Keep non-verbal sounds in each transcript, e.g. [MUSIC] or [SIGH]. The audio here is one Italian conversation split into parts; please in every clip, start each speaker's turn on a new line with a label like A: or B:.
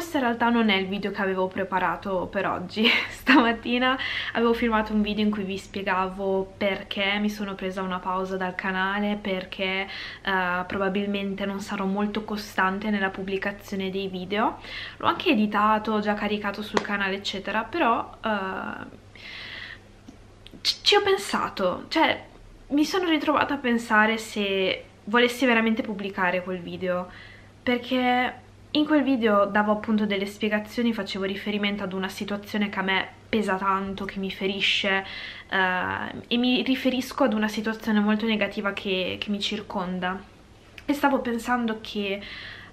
A: questo in realtà non è il video che avevo preparato per oggi. [LAUGHS] Stamattina avevo filmato un video in cui vi spiegavo perché mi sono presa una pausa dal canale perché uh, probabilmente non sarò molto costante nella pubblicazione dei video. L'ho anche editato, già caricato sul canale eccetera però uh, ci ho pensato. Cioè mi sono ritrovata a pensare se volessi veramente pubblicare quel video perché in quel video davo appunto delle spiegazioni, facevo riferimento ad una situazione che a me pesa tanto, che mi ferisce uh, e mi riferisco ad una situazione molto negativa che, che mi circonda. E stavo pensando che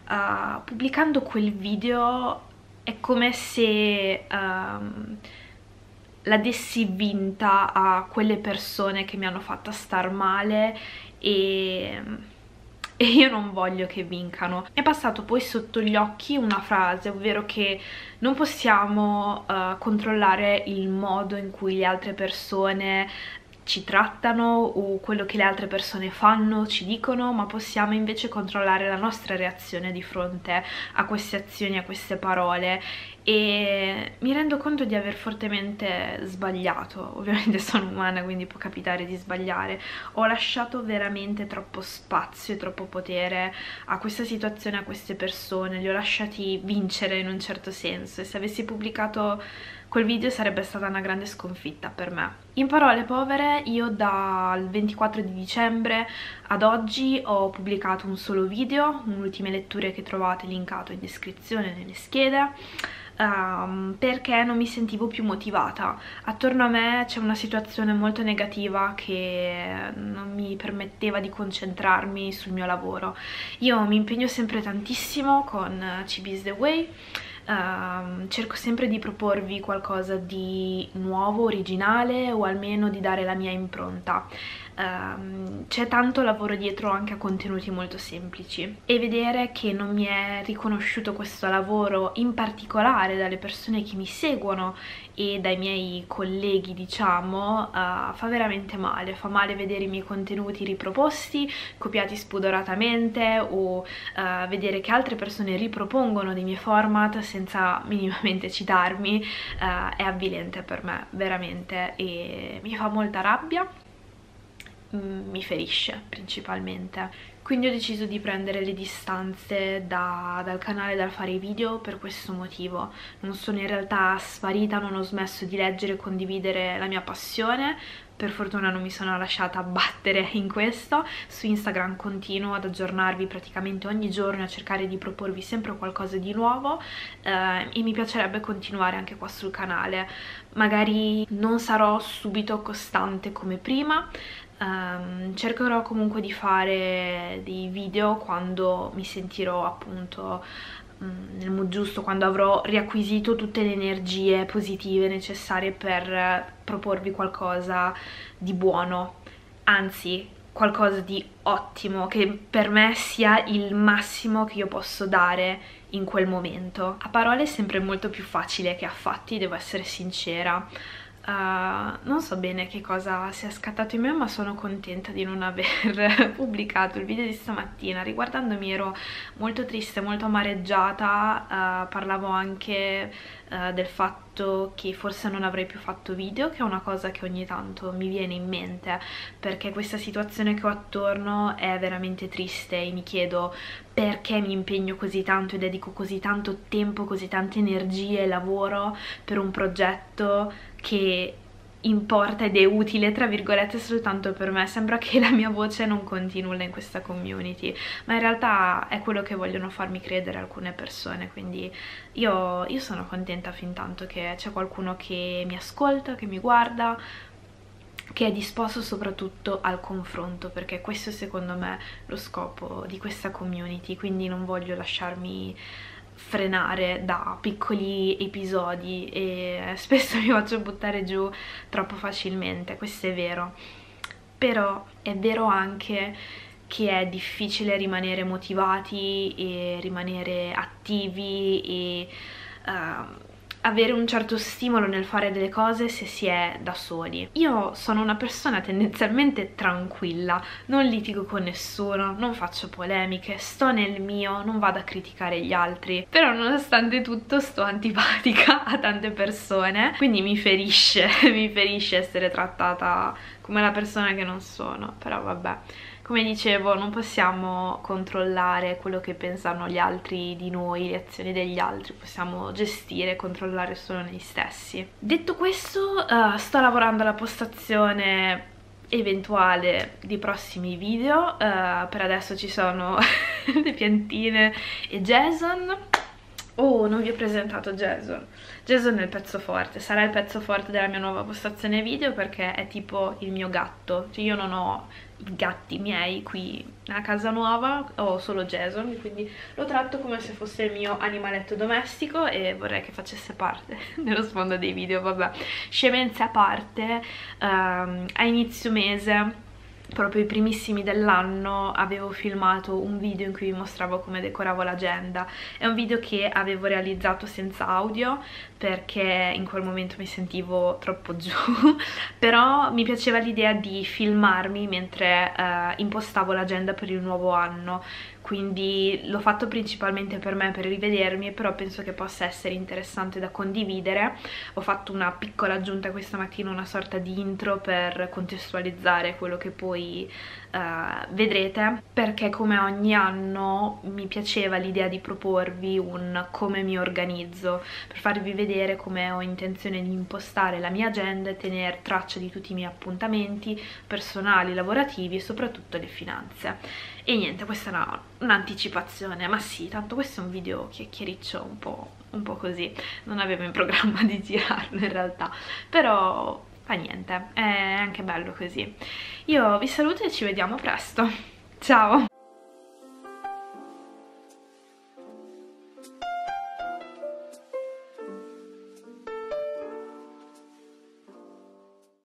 A: uh, pubblicando quel video è come se uh, la dessi vinta a quelle persone che mi hanno fatta star male e [LAUGHS] e io non voglio che vincano. È passato poi sotto gli occhi una frase, ovvero che non possiamo uh, controllare il modo in cui le altre persone ci trattano o quello che le altre persone fanno, ci dicono, ma possiamo invece controllare la nostra reazione di fronte a queste azioni, a queste parole. E mi rendo conto di aver fortemente sbagliato, ovviamente [LAUGHS] sono umana quindi può capitare di sbagliare, ho lasciato veramente troppo spazio e troppo potere a questa situazione, a queste persone, li ho lasciati vincere in un certo senso. E se avessi pubblicato quel video sarebbe stata una grande sconfitta per me. In parole povere, io dal 24 di dicembre ad oggi ho pubblicato un solo video, un'ultima lettura che trovate linkato in descrizione nelle schede, um, perché non mi sentivo più motivata. Attorno a me c'è una situazione molto negativa che non mi permetteva di concentrarmi sul mio lavoro. Io mi impegno sempre tantissimo con CB's The Way, Uh, cerco sempre di proporvi qualcosa di nuovo, originale o almeno di dare la mia impronta um, c'è tanto lavoro dietro anche a contenuti molto semplici. E vedere che non mi è riconosciuto questo lavoro in particolare dalle persone che mi seguono e dai miei colleghi diciamo uh, fa veramente male, fa male vedere i miei contenuti riproposti, copiati spudoratamente o uh, vedere che altre persone ripropongono dei miei format senza [LAUGHS] minimamente citarmi uh, è avvilente per me veramente. E mi fa molta rabbia mi ferisce principalmente. Quindi ho deciso di prendere le distanze da, dal canale dal fare i video per questo motivo. Non sono in realtà sparita, non ho smesso di leggere e condividere la mia passione. Per fortuna non mi sono lasciata abbattere in questo. Su Instagram continuo ad aggiornarvi praticamente ogni giorno a cercare di proporvi sempre qualcosa di nuovo eh, e mi piacerebbe continuare anche qua sul canale. Magari non sarò subito costante come prima Um, cercherò comunque di fare dei video quando mi sentirò appunto um, nel mood giusto, quando avrò riacquisito tutte le energie positive necessarie per proporvi qualcosa di buono, anzi qualcosa di ottimo, che per me sia il massimo che io posso dare in quel momento. A parole è sempre molto più facile che a fatti, devo essere sincera. Uh, non so bene che cosa sia scattato in me ma sono contenta di non [LAUGHS] aver pubblicato il video di stamattina. Riguardandomi ero molto triste, molto amareggiata uh, parlavo anche uh, del fatto che forse non avrei più fatto video che è una cosa che ogni tanto mi viene in mente perché questa situazione che ho attorno è veramente triste e mi chiedo perché mi impegno così tanto e dedico così tanto tempo, così tante energie e lavoro per un progetto che importa ed è utile tra virgolette soltanto per me. Sembra che la mia voce non conti nulla in questa community ma in realtà è quello che vogliono farmi credere alcune persone quindi io, io sono contenta fin tanto che c'è qualcuno che mi ascolta, che mi guarda che è disposto soprattutto al confronto perché questo è secondo me lo scopo di questa community quindi non voglio lasciarmi frenare da piccoli episodi e [LAUGHS] spesso mi faccio buttare giù troppo facilmente, questo è vero. Però è vero anche che è difficile rimanere motivati e rimanere attivi e uh, avere un certo stimolo nel fare delle cose se si è da soli. Io sono una persona tendenzialmente tranquilla, non litigo con nessuno, non faccio polemiche, sto nel mio, non vado a criticare gli altri, però nonostante tutto sto antipatica [LAUGHS] a tante persone, quindi mi ferisce, [LAUGHS] mi ferisce essere trattata come la persona che non sono, però vabbè come dicevo non possiamo controllare quello che pensano gli altri di noi, le azioni degli altri, possiamo gestire e controllare solo noi stessi. Detto questo uh, sto lavorando alla postazione eventuale di prossimi video, uh, per adesso ci sono [LAUGHS] le piantine e Jason Oh, non vi ho presentato Jason. Jason è il pezzo forte, sarà il pezzo forte della mia nuova postazione video perché è tipo il mio gatto. Cioè io non ho i gatti miei qui nella casa nuova, ho solo Jason, quindi lo tratto come se fosse il mio animaletto domestico e vorrei che facesse parte [LAUGHS] nello sfondo dei video, vabbè. Scemenze a parte, um, a inizio mese proprio i primissimi dell'anno avevo filmato un video in cui vi mostravo come decoravo l'agenda. È un video che avevo realizzato senza audio perché in quel momento mi sentivo troppo giù. [LAUGHS] Però mi piaceva l'idea di filmarmi mentre eh, impostavo l'agenda per il nuovo anno quindi l'ho fatto principalmente per me, per rivedermi, però penso che possa essere interessante da condividere. Ho fatto una piccola aggiunta questa mattina, una sorta di intro per contestualizzare quello che poi uh, vedrete, perché come ogni anno mi piaceva l'idea di proporvi un come mi organizzo, per farvi vedere come ho intenzione di impostare la mia agenda e tenere traccia di tutti i miei appuntamenti personali, lavorativi e soprattutto le finanze. E niente questa era un'anticipazione ma sì tanto questo è un video chiacchiericcio un po', un po' così. Non avevo in programma [LAUGHS] di girarlo in realtà. Però fa niente è anche bello così. Io vi saluto e ci vediamo presto. Ciao